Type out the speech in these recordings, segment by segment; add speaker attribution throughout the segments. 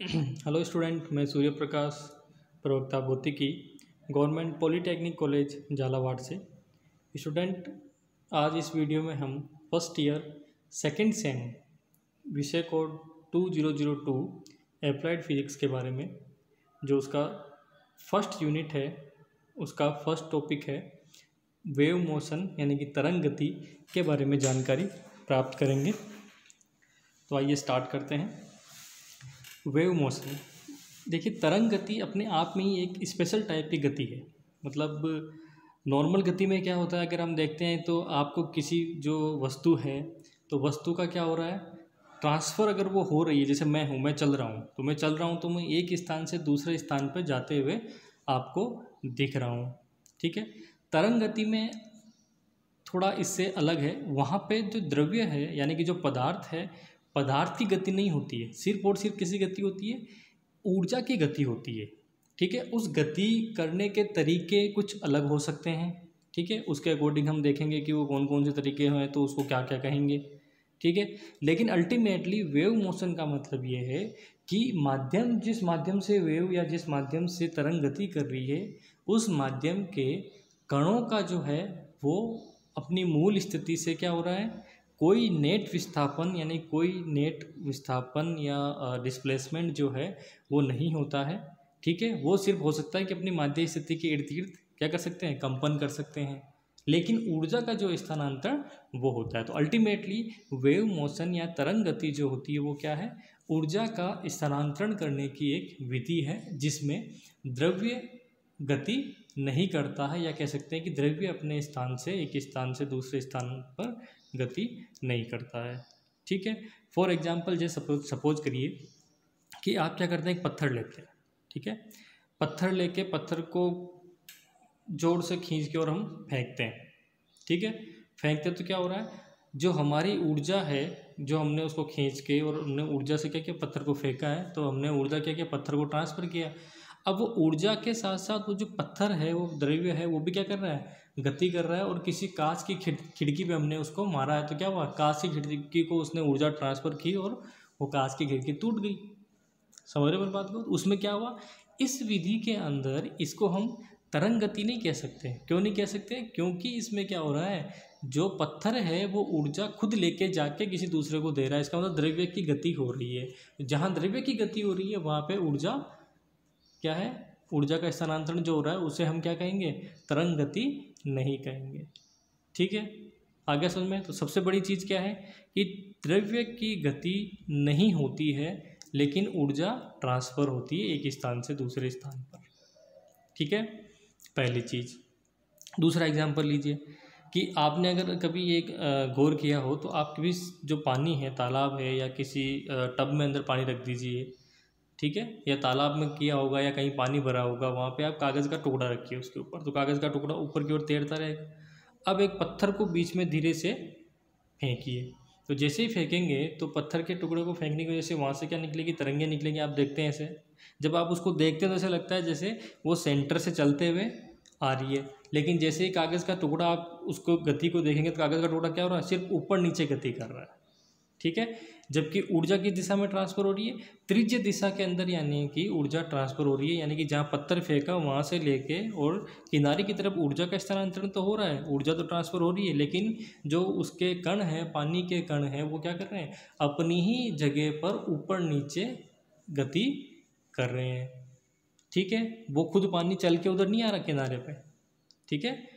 Speaker 1: Hello student मैं सूर्य प्रकाश प्रवक्ता भौतिकी, गवर्नमेंट पॉलिटेक्निक कॉलेज, झालावाड़ से। स्टूडेंट, आज इस वीडियो में हम फ़र्स्ट ईयर, सेकंड सेम, विषय code two zero zero two applied physics के बारे में, जो उसका फ़र्स्ट यूनिट है, उसका फ़र्स्ट टॉपिक है, वेव मोशन, यानी कि तरंग गति के बारे में जानकारी प्राप्त करेंगे। तो आइए स्टार्ट करते हैं। वेव मोशन, देखिए तरंग गति अपने आप में ही एक स्पेशल टाइप की गति है। मतलब नॉर्मल गति में क्या होता है, अगर हम देखते हैं तो आपको किसी जो वस्तु है तो वस्तु का क्या हो रहा है? ट्रांसफ़र अगर वो हो रही है, जैसे मैं हूँ, मैं चल रहा हूँ तो मैं चल रहा हूँ तो मैं एक स्थान से दूसरे स्थान पर जाते हुए आपको दिख रहा हूँ, ठीक है? तरंग गति में थोड़ा इससे अलग है। वहाँ पे जो द्रव्य है, यानी कि जो पदार्थ है पदार्थ की गति नहीं होती है, सिर्फ़ और सिर्फ़ किसी गति होती है? ऊर्जा की गति होती है, ठीक है? उस गति करने के तरीके कुछ अलग हो सकते हैं, ठीक है? उसके अकॉर्डिंग हम देखेंगे कि वो कौन कौन से तरीके हैं तो उसको क्या क्या कहेंगे, ठीक है? लेकिन अल्टीमेटली वेव मोशन का मतलब ये है कि माध्यम, जिस माध्यम से वेव या जिस माध्यम से तरंग गति कर रही है, उस माध्यम के कणों का जो है, वो अपनी मूल स्थिति से क्या हो रहा है? कोई नेट विस्थापन, यानी कोई नेट विस्थापन या डिस्प्लेसमेंट जो है, वो नहीं होता है, ठीक है? वो सिर्फ़ हो सकता है कि अपनी माध्य स्थिति के इर्द गिर्द क्या कर सकते हैं? कंपन कर सकते हैं। लेकिन ऊर्जा का जो स्थानांतरण, वो होता है। तो अल्टीमेटली वेव मोशन या तरंग गति जो होती है, वो क्या है? ऊर्जा का स्थानांतरण करने की एक विधि है, जिसमें द्रव्य गति नहीं करता है, या कह सकते हैं कि द्रव्य अपने स्थान से एक स्थान से दूसरे स्थान पर गति नहीं करता है। ठीक है? फॉर एग्ज़ाम्पल जैसे सपोज़ सपोज़ करिए कि आप क्या करते हैं, एक पत्थर लेते हैं। ठीक है? पत्थर लेके पत्थर को ज़ोर से खींच के और हम फेंकते हैं। ठीक है? फेंकते तो क्या हो रहा है? जो हमारी ऊर्जा है, जो हमने उसको खींच के और हमने ऊर्जा से क्या किया, पत्थर को फेंका है तो हमने ऊर्जा क्या किया, पत्थर को ट्रांसफ़र किया। अब वो ऊर्जा के साथ साथ वो जो पत्थर है, वो द्रव्य है, वो भी क्या कर रहा है? गति कर रहा है और किसी कांच की खिड़की पे हमने उसको मारा है। तो क्या हुआ? कांच की खिड़की को उसने ऊर्जा ट्रांसफ़र की और वो कांच की खिड़की टूट गई। समझ रहे मेरी बात को? उसमें क्या हुआ? इस विधि के अंदर इसको हम तरंग गति नहीं कह सकते क्यों नहीं कह सकते? क्योंकि इसमें क्या हो रहा है? जो पत्थर है, वो ऊर्जा खुद लेके जाके किसी दूसरे को दे रहा है। इसका मतलब द्रव्य की गति हो रही है। जहाँ द्रव्य की गति हो रही है, वहाँ पे ऊर्जा क्या है? ऊर्जा का स्थानांतरण जो हो रहा है, उसे हम क्या कहेंगे? तरंग गति नहीं कहेंगे। ठीक है? आगे समझ में तो सबसे बड़ी चीज़ क्या है कि द्रव्य की गति नहीं होती है, लेकिन ऊर्जा ट्रांसफ़र होती है एक स्थान से दूसरे स्थान पर। ठीक है? पहली चीज़। दूसरा एग्जांपल लीजिए कि आपने अगर कभी एक गौर किया हो तो आप कभी जो पानी है, तालाब है या किसी टब में अंदर पानी रख दीजिए। ठीक है? या तालाब में किया होगा या कहीं पानी भरा होगा, वहाँ पे आप कागज़ का टुकड़ा रखिए उसके ऊपर। तो कागज़ का टुकड़ा ऊपर की ओर तैरता रहेगा। अब एक पत्थर को बीच में धीरे से फेंकिए। तो जैसे ही फेंकेंगे तो पत्थर के टुकड़े को फेंकने की वजह से वहाँ से क्या निकलेगी? तरंगे निकलेंगी, आप देखते हैं ऐसे। जब आप उसको देखते हैं तो ऐसा लगता है जैसे वो सेंटर से चलते हुए आ रही है। लेकिन जैसे ही कागज़ का टुकड़ा आप उसको गति को देखेंगे तो कागज़ का टुकड़ा क्या हो रहा है? सिर्फ़ ऊपर नीचे गति कर रहा है। ठीक है? जबकि ऊर्जा किस दिशा में ट्रांसफ़र हो रही है? त्रिज्य दिशा के अंदर, यानी कि ऊर्जा ट्रांसफ़र हो रही है, यानी कि जहाँ पत्थर फेंका वहाँ से लेके और किनारे की तरफ़ ऊर्जा का स्थानांतरण तो हो रहा है, ऊर्जा तो ट्रांसफ़र हो रही है, लेकिन जो उसके कण हैं, पानी के कण हैं, वो क्या कर रहे हैं? अपनी ही जगह पर ऊपर नीचे गति कर रहे हैं। ठीक है? वो खुद पानी चल के उधर नहीं आ रहा किनारे पर ठीक है?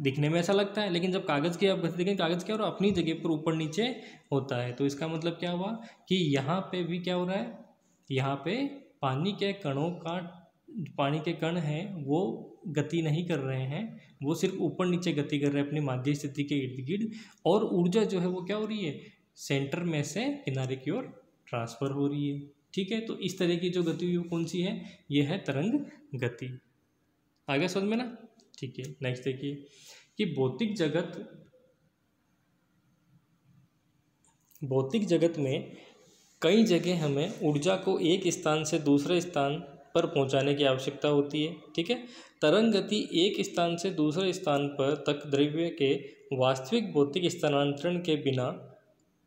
Speaker 1: दिखने में ऐसा लगता है, लेकिन जब कागज़ की आप गति देखें, कागज़ क्या हो रहा है? अपनी जगह पर ऊपर नीचे होता है। तो इसका मतलब क्या हुआ कि यहाँ पे भी क्या हो रहा है? यहाँ पे पानी के कणों का, पानी के कण हैं, वो गति नहीं कर रहे हैं। वो सिर्फ़ ऊपर नीचे गति कर रहे हैं, अपनी माध्य स्थिति के इर्द गिर्द। और ऊर्जा जो है वो क्या हो रही है? सेंटर में से किनारे की ओर ट्रांसफ़र हो रही है। ठीक है? तो इस तरह की जो गति हुई कौन सी है? ये है तरंग गति। आगे समझ में ना? ठीक है नेक्स्ट देखिए, कि भौतिक जगत भौतिक जगत में कई जगह हमें ऊर्जा को एक स्थान से दूसरे स्थान पर पहुँचाने की आवश्यकता होती है, ठीक है? तरंग गति एक स्थान से दूसरे स्थान पर तक द्रव्य के वास्तविक भौतिक स्थानांतरण के बिना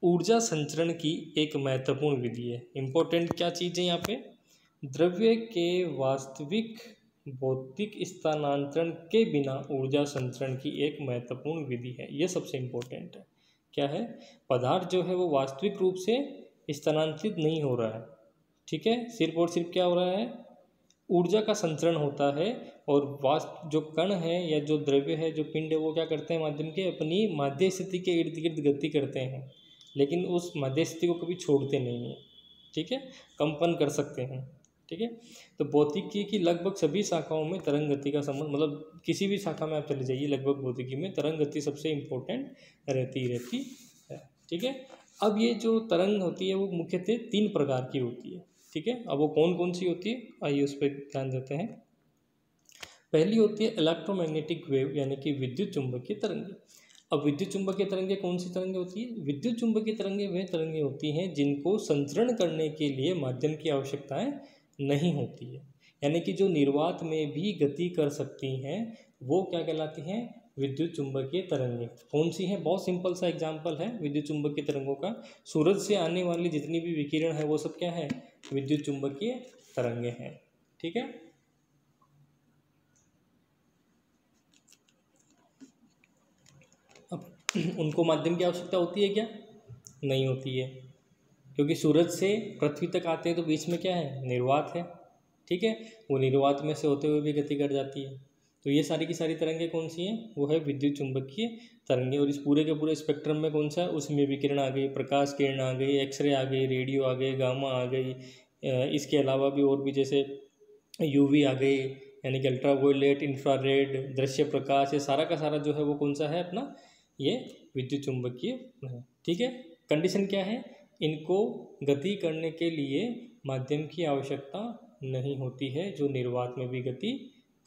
Speaker 1: ऊर्जा संचरण की एक महत्वपूर्ण विधि है। इम्पोर्टेंट क्या चीज़ है यहाँ पे? द्रव्य के वास्तविक भौतिक स्थानांतरण के बिना ऊर्जा संचरण की एक महत्वपूर्ण विधि है। यह सबसे इम्पोर्टेंट है। क्या है? पदार्थ जो है वो वास्तविक रूप से स्थानांतरित नहीं हो रहा है। ठीक है? सिर्फ़ और सिर्फ़ क्या हो रहा है? ऊर्जा का संचरण होता है और वास्त, जो कण है या जो द्रव्य है, जो पिंड है, वो क्या करते हैं माध्यम के? अपनी माध्य स्थिति के इर्द गिर्द गति करते हैं। लेकिन उस मध्य स्थिति को कभी छोड़ते नहीं हैं। ठीक है? कंपन कर सकते हैं। ठीक है? तो भौतिकी की लगभग सभी शाखाओं में तरंग गति का संबंध मतलब किसी भी शाखा में आप चले जाइए, लगभग भौतिकी में तरंग गति सबसे इम्पोर्टेंट रहती रहती है, ठीक है? अब ये जो तरंग होती है, वो मुख्यतः तीन प्रकार की होती है, ठीक है? अब वो कौन कौन सी होती है? आइए उस पर ध्यान देते हैं। पहली होती है इलेक्ट्रोमैग्नेटिक वेव यानी कि विद्युत चुंबकीय तरंगे। अब विद्युत चुंबकीय तरंगे कौन सी तरंगे होती है? विद्युत चुंबकीय तरंगे वे तरंगे होती हैं जिनको संचरण करने के लिए माध्यम की आवश्यकताएँ नहीं होती है। यानी कि जो निर्वात में भी गति कर सकती हैं, वो क्या कहलाती हैं? विद्युत चुंबकीय तरंगे। कौन सी हैं? बहुत सिंपल सा एग्जांपल है विद्युत चुंबकीय तरंगों का। सूरज से आने वाली जितनी भी विकिरण है, वो सब क्या है? विद्युत चुंबकीय तरंगे हैं। ठीक है? अब उनको माध्यम की आवश्यकता होती है क्या? नहीं होती है। क्योंकि सूरज से पृथ्वी तक आते हैं तो बीच में क्या है? निर्वात है। ठीक है? वो निर्वात में से होते हुए भी गति कर जाती है। तो ये सारी की सारी तरंगें कौन सी हैं? वो है विद्युत चुंबकीय तरंगे। और इस पूरे के पूरे स्पेक्ट्रम में कौन सा? है उसमें विकिरण आ गई, प्रकाश किरण आ गई एक्सरे आ गई रेडियो आ गई गामा आ गई। इसके अलावा भी और भी जैसे यूवी आ गई, यानी कि अल्ट्रा वायलेट इंफ्रारेड दृश्य प्रकाश, ये सारा का सारा जो है वो कौन सा है? अपना ये विद्युत चुंबकीय है। ठीक है? कंडीशन क्या है? इनको गति करने के लिए माध्यम की आवश्यकता नहीं होती है, जो निर्वात में भी गति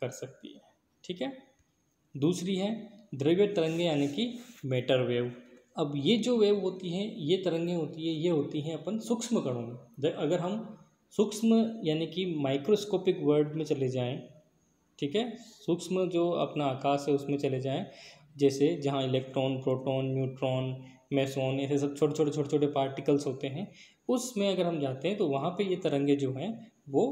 Speaker 1: कर सकती है। ठीक है? दूसरी है, द्रव्य तरंगे यानी कि मेटर वेव अब ये जो वेव होती हैं, ये तरंगे होती है, ये होती हैं अपन सूक्ष्म कणों में। अगर हम सूक्ष्म यानी कि माइक्रोस्कोपिक वर्ड में चले जाएँ, ठीक है? सूक्ष्म जो अपना आकाश है, उसमें चले जाएँ, जैसे जहाँ इलेक्ट्रॉन प्रोटॉन न्यूट्रॉन मैसोन ऐसे सब छोटे छोटे छोटे छोटे पार्टिकल्स होते हैं, उसमें अगर हम जाते हैं तो वहाँ पे ये तरंगे जो हैं, वो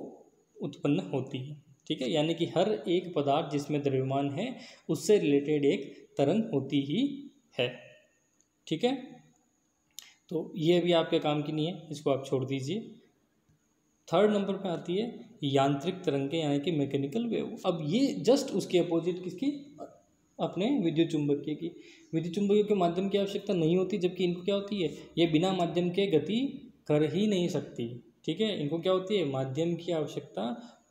Speaker 1: उत्पन्न होती हैं, ठीक है? यानी कि हर एक पदार्थ जिसमें द्रव्यमान है, उससे रिलेटेड एक तरंग होती ही है, ठीक है? तो ये भी आपके काम की नहीं है, इसको आप छोड़ दीजिए। थर्ड नंबर पे आती है, यांत्रिक तरंगे यानी कि मैकेनिकल वेव अब ये जस्ट उसके अपोजिट किसकी? अपने विद्युत चुंबकीय की। विद्युत चुंबकीय के माध्यम की आवश्यकता नहीं होती, जबकि इनको क्या होती है? ये बिना माध्यम के गति कर ही नहीं सकती। ठीक है? इनको क्या होती है? माध्यम की आवश्यकता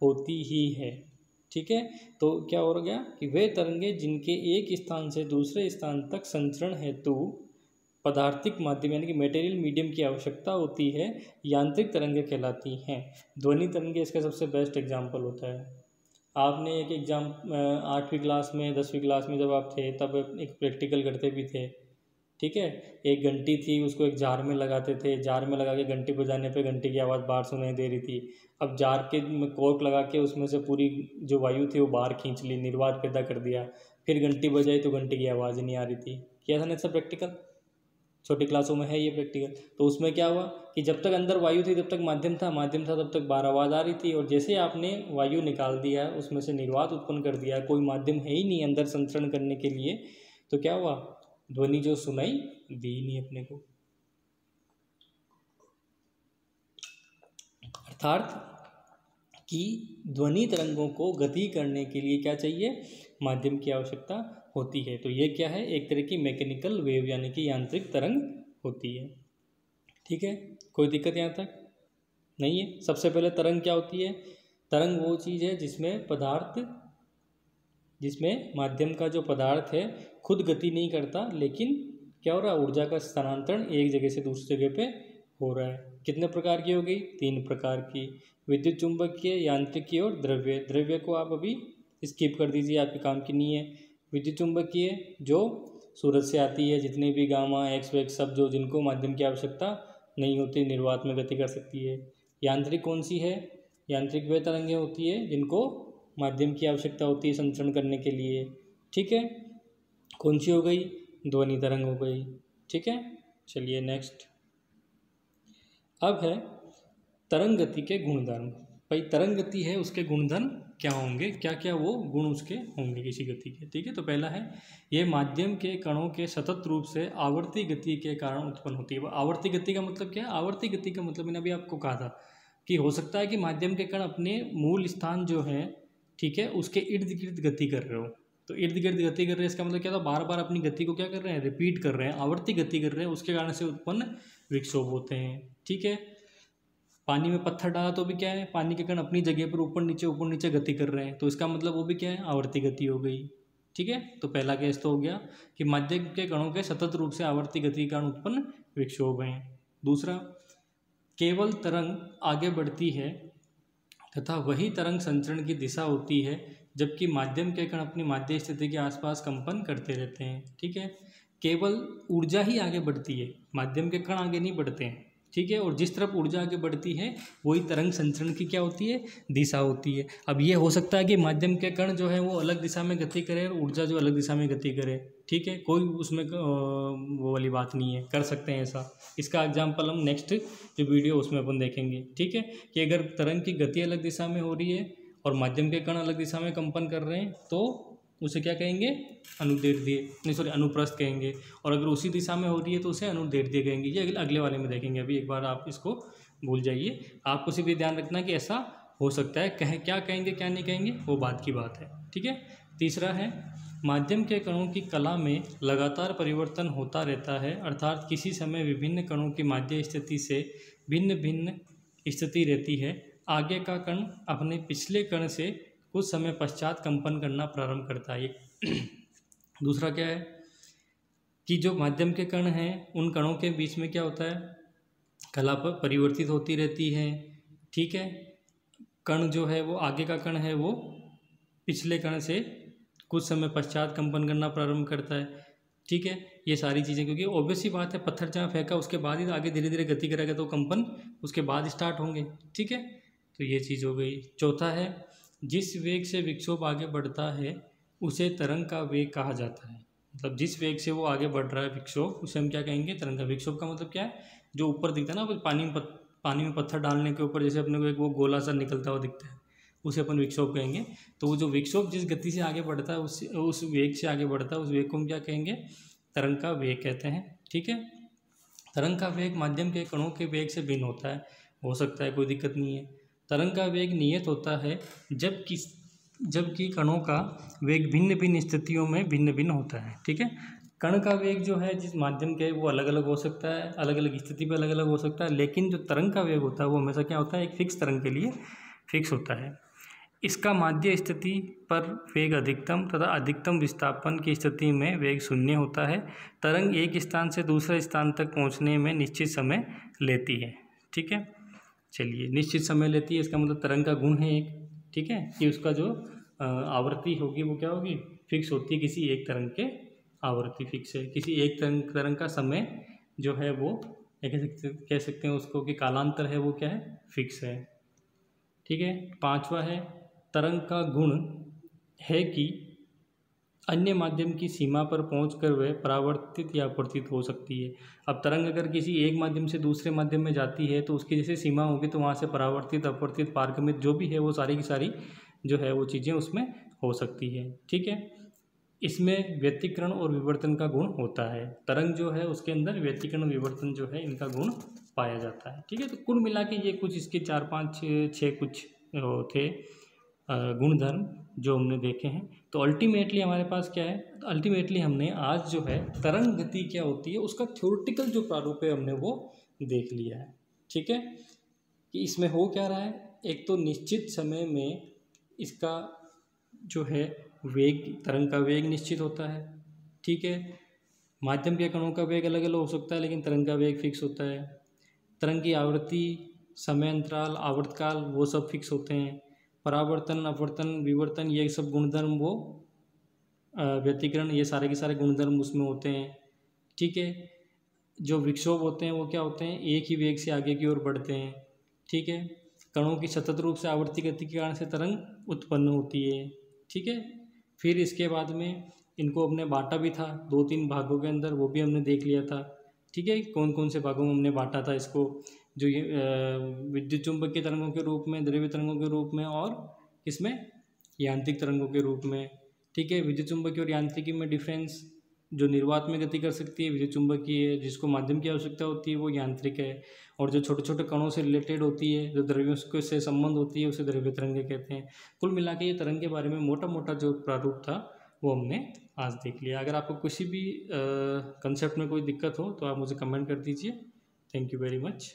Speaker 1: होती ही है। ठीक है? तो क्या हो गया कि वे तरंगे जिनके एक स्थान से दूसरे स्थान तक संचरण हेतु पदार्थिक माध्यम यानी कि मेटेरियल मीडियम की आवश्यकता होती है, यांत्रिक तरंगे कहलाती हैं। ध्वनि तरंगे इसका सबसे बेस्ट एग्ज़ाम्पल होता है। आपने एक एग्ज़ाम आठवीं क्लास में, दसवीं क्लास में जब आप थे, तब एक प्रैक्टिकल करते भी थे, ठीक है? एक घंटी थी, उसको एक जार में लगाते थे, जार में लगा के घंटी बजाने पे घंटी की आवाज़ बाहर सुनाई दे रही थी। अब जार के में कोर्क लगा के उसमें से पूरी जो वायु थी, वो बाहर खींच ली, निर्वात पैदा कर दिया। फिर घंटी बजाई तो घंटी की आवाज़ नहीं आ रही थी। किया था ना सब प्रैक्टिकल? छोटी क्लासों में है ये प्रैक्टिकल। तो उसमें क्या हुआ कि जब तक अंदर वायु थी, तब तक माध्यम था माध्यम था, तब तक बार आवाज़ आ रही थी और जैसे आपने वायु निकाल दिया, उसमें से निर्वात उत्पन्न कर दिया, कोई माध्यम है ही नहीं अंदर संचरण करने के लिए तो क्या हुआ? ध्वनि जो सुनाई दी नहीं अपने को। अर्थात कि ध्वनि तरंगों को गति करने के लिए क्या चाहिए? माध्यम की आवश्यकता होती है। तो ये क्या है? एक तरह की मैकेनिकल वेव यानी कि यांत्रिक तरंग होती है। ठीक है? कोई दिक्कत यहाँ तक? नहीं है? सबसे पहले तरंग क्या होती है? तरंग वो चीज़ है जिसमें पदार्थ, जिसमें माध्यम का जो पदार्थ है, खुद गति नहीं करता, लेकिन क्या हो रहा है? ऊर्जा का स्थानांतरण एक जगह से दूसरी जगह पे हो रहा है। कितने प्रकार की हो गई? तीन प्रकार की। विद्युत चुंबकीय यांत्रिकी और द्रव्य। द्रव्य को आप अभी स्किप कर दीजिए, आपके काम की नहीं है। विद्युत चुंबकीय जो सूरज से आती है, जितने भी गामा एक्स वेक्स सब जो जिनको माध्यम की आवश्यकता नहीं होती, निर्वात में गति कर सकती है। यांत्रिक कौन सी है? यांत्रिक वे तरंगें होती है, जिनको माध्यम की आवश्यकता होती है संचरण करने के लिए। ठीक है? कौन सी हो गई? ध्वनि तरंग हो गई। ठीक है? चलिए नेक्स्ट अब है तरंग गति के गुणधर्म। भाई, तरंग गति है, उसके गुणधर्म क्या होंगे क्या क्या वो गुण उसके होंगे किसी गति के, ठीक है? तो पहला है, ये माध्यम के कणों के सतत रूप से आवर्ती गति के कारण उत्पन्न होती है। आवर्ती गति का मतलब क्या है? आवर्ती गति का मतलब मैंने अभी आपको कहा था कि हो सकता है कि माध्यम के कण अपने मूल स्थान जो है, ठीक है, उसके इर्द गिर्द गति कर रहे हो। तो इर्द गिर्द गति कर रहे हैं, इसका मतलब क्या था? बार बार अपनी गति को क्या कर रहे हैं? रिपीट कर रहे हैं, आवर्ती गति कर रहे हैं, उसके कारण से उत्पन्न विक्षोभ होते हैं, ठीक है? पानी में पत्थर डाला तो भी क्या है, पानी के कण अपनी जगह पर ऊपर नीचे ऊपर नीचे गति कर रहे हैं। तो इसका मतलब वो भी क्या है, आवर्ती गति हो गई। ठीक है? तो पहला केस तो हो गया कि मध्य के कणों के सतत रूप से आवर्ती गति के कारण उत्पन्न विक्षोभ हैं। दूसरा, केवल तरंग आगे बढ़ती है तथा वही तरंग संचरण की दिशा होती है, जबकि माध्यम के कण अपनी माध्य स्थिति के आसपास कंपन करते रहते हैं। ठीक है? केवल ऊर्जा ही आगे बढ़ती है, माध्यम के कण आगे नहीं बढ़ते हैं। ठीक है? और जिस तरफ़ ऊर्जा आगे बढ़ती है, वही तरंग संचरण की क्या होती है? दिशा होती है। अब ये हो सकता है कि माध्यम के कण जो है वो अलग दिशा में गति करे और ऊर्जा जो अलग दिशा में गति करे। ठीक है? कोई उसमें वो वाली बात नहीं है। कर सकते हैं ऐसा। इसका एग्ज़ाम्पल हम नेक्स्ट जो वीडियो उसमें अपन देखेंगे। ठीक है? कि अगर तरंग की गति अलग दिशा में हो रही है और माध्यम के कण अलग दिशा में कंपन कर रहे हैं तो उसे क्या कहेंगे? अनुदेर्दीय नहीं सॉरी अनुप्रस्थ कहेंगे। और अगर उसी दिशा में हो रही है तो उसे अनुदेर्दीय कहेंगे। ये अगले वाले में देखेंगे। अभी एक बार आप इसको भूल जाइए। आपको सिर्फ़ ये ध्यान रखना कि ऐसा हो सकता है। कहें, क्या कहेंगे, क्या नहीं कहेंगे, वो बात की बात है। ठीक है? तीसरा है, माध्यम के कणों की कला में लगातार परिवर्तन होता रहता है। अर्थात किसी समय विभिन्न कणों की माध्य स्थिति से भिन्न भिन्न स्थिति रहती है। आगे का कण अपने पिछले कण से कुछ समय पश्चात कंपन करना प्रारंभ करता है। दूसरा क्या है कि जो माध्यम के कण हैं, उन कणों के बीच में क्या होता है? कला पर परिवर्तित होती रहती है। ठीक है? कण जो है, वो आगे का कण है, वो पिछले कण से कुछ समय पश्चात कंपन करना प्रारंभ करता है। ठीक है? ये सारी चीज़ें, क्योंकि ऑब्वियस ही बात है, पत्थर जहाँ फेंका, उसके बाद ही आगे धीरे धीरे गति करेगा तो कंपन, उसके बाद स्टार्ट होंगे। ठीक है? तो ये चीज़ हो गई। चौथा है जिस वेग से विक्षोभ आगे बढ़ता है उसे तरंग का वेग कहा जाता है। मतलब जिस वेग से वो आगे बढ़ रहा है विक्षोभ उसे हम क्या कहेंगे? तरंग का विक्षोभ का मतलब क्या है? जो ऊपर दिखता है ना पानी में पत, पानी में पत्थर डालने के ऊपर जैसे अपने को एक वो गोला सा निकलता हुआ दिखता है उसे अपन विक्षोभ कहेंगे। तो वो जो विक्षोभ जिस गति से आगे बढ़ता है उस उस वेग से आगे बढ़ता है उस वेग को हम क्या कहेंगे? तरंग का वेग कहते हैं। ठीक है? तरंग का वेग माध्यम के कणों के वेग से भिन्न होता है। हो सकता है कोई दिक्कत नहीं है। तरंग का वेग नियत होता है जब किस जबकि कणों का वेग भिन्न भिन्न स्थितियों में भिन्न भिन्न होता है, ठीक है? कण का वेग जो है, जिस माध्यम के वो अलग अलग हो सकता है अलग अलग स्थिति पर अलग अलग हो सकता है, लेकिन जो तरंग का वेग होता है, वो हमेशा क्या होता है? एक फिक्स तरंग के लिए फिक्स होता है। इसका माध्य स्थिति पर वेग अधिकतम तथा अधिकतम विस्थापन की स्थिति में वेग शून्य होता है, तरंग एक स्थान से दूसरे स्थान तक पहुँचने में निश्चित समय लेती है, ठीक है? चलिए, निश्चित समय लेती है, इसका मतलब तरंग का गुण है एक, ठीक है? कि उसका जो आवृत्ति होगी, वो क्या होगी? फिक्स होती है किसी एक तरंग के आवृत्ति फिक्स है। किसी एक तरंग तरंग का समय जो है वो कह सकते कह सकते हैं उसको कि कालांतर है, वो क्या है? फिक्स है। ठीक है? पांचवा है, तरंग का गुण है कि अन्य माध्यम की सीमा पर पहुंचकर वह परावर्तित या अपवर्तित हो सकती है। अब तरंग अगर किसी एक माध्यम से दूसरे माध्यम में जाती है तो उसकी जैसे सीमा होगी तो वहाँ से परावर्तित, अपवर्तित पारगमित जो भी है, वो सारी की सारी जो है, वो चीज़ें उसमें हो सकती है। ठीक है? इसमें व्यतिकरण और विवर्तन का गुण होता है। तरंग जो है, उसके अंदर व्यतिकरण, विवर्तन जो है, इनका गुण पाया जाता है। ठीक है? तो कुल मिला के ये कुछ, इसके चार, पाँच छः कुछ थे। गुणधर्म जो हमने देखे हैं। तो अल्टीमेटली हमारे पास क्या है? अल्टीमेटली हमने आज जो है तरंग गति क्या होती है, उसका थ्योरेटिकल जो प्रारूप है हमने वो देख लिया है। ठीक है? कि इसमें हो क्या रहा है? एक तो निश्चित समय में इसका जो है, वेग, तरंग का वेग निश्चित होता है। ठीक है? माध्यम के कणों का वेग अलग अलग हो सकता है, लेकिन तरंग का वेग फिक्स होता है। तरंग की आवृत्ति, समय, अंतराल, आवर्तकाल, वो सब फिक्स होते हैं। परावर्तन अपवर्तन विवर्तन, ये सब गुणधर्म वो व्यतिकरण, ये सारे के सारे गुणधर्म उसमें होते हैं। ठीक है? जो विक्षोभ होते हैं वो क्या होते हैं? एक ही वेग से आगे की ओर बढ़ते हैं। ठीक है? कणों की सतत रूप से आवर्ती गति के कारण से तरंग उत्पन्न होती है। ठीक है? फिर इसके बाद में इनको हमने बांटा भी था दो तीन भागों के अंदर, वो भी हमने देख लिया था। ठीक है? कौन कौन से भागों में हमने बांटा था इसको? जो ये विद्युत चुंबकीय तरंगों के रूप में, द्रव्य तरंगों के रूप में और इसमें यांत्रिक तरंगों के रूप में, ठीक है? विद्युत चुंबकीय और यांत्रिकी में डिफरेंस जो निर्वात में गति कर सकती है, विद्युत चुंबकीय है जिसको माध्यम की आवश्यकता होती है, वो यांत्रिक है। और जो छोटे छोटे कणों से रिलेटेड होती है, जो द्रव्यों से संबंध होती है, उसे द्रव्य तरंगे कहते हैं। कुल मिला के ये तरंग के बारे में मोटा मोटा जो प्रारूप था, वो हमने आज देख लिया। अगर आपको किसी भी कंसेप्ट में कोई दिक्कत हो तो आप मुझे कमेंट कर दीजिए। Thank you very much